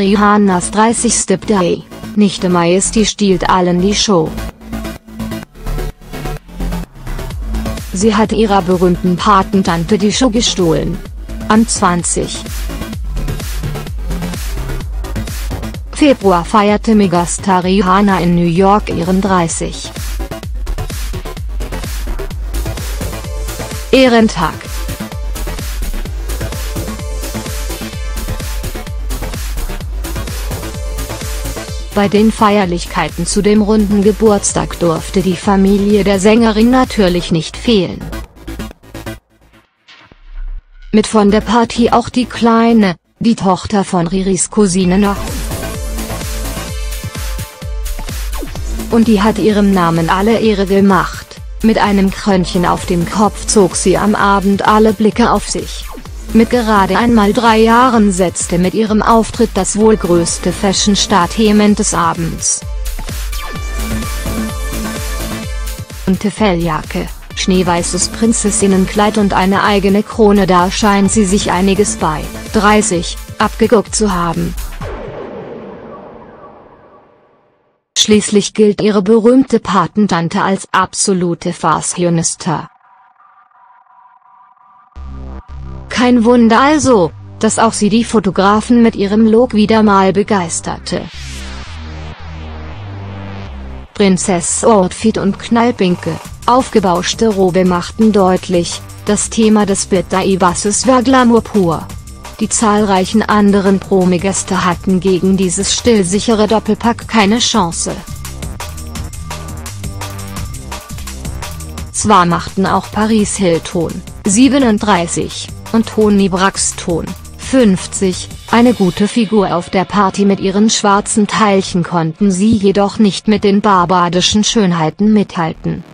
Rihannas 30. Day. Nichte Majesty stiehlt allen die Show. Sie hat ihrer berühmten Patentante die Show gestohlen. Am 20. Februar feierte Megastar Rihanna in New York ihren 30. Ehrentag. Bei den Feierlichkeiten zu dem runden Geburtstag durfte die Familie der Sängerin natürlich nicht fehlen. Mit von der Party auch die Kleine, die Tochter von Riris Cousine noch. Und die hat ihrem Namen alle Ehre gemacht, mit einem Krönchen auf dem Kopf zog sie am Abend alle Blicke auf sich. Mit gerade einmal drei Jahren setzte mit ihrem Auftritt das wohl größte Fashion-Statement des Abends. Bunte Felljacke, schneeweißes Prinzessinnenkleid und eine eigene Krone da scheint sie sich einiges bei 30 abgeguckt zu haben. Schließlich gilt ihre berühmte Patentante als absolute Fashionista. Kein Wunder also, dass auch sie die Fotografen mit ihrem Look wieder mal begeisterte. Prinzess Outfit und knallpinke, aufgebauschte Robe machten deutlich, das Thema des Blätter-Ibasses war Glamour pur. Die zahlreichen anderen Promi-Gäste hatten gegen dieses stillsichere Doppelpack keine Chance. Zwar machten auch Paris Hilton, 37, und Toni Braxton, 50, eine gute Figur auf der Party mit ihren schwarzen Teilchen konnten sie jedoch nicht mit den barbadischen Schönheiten mithalten.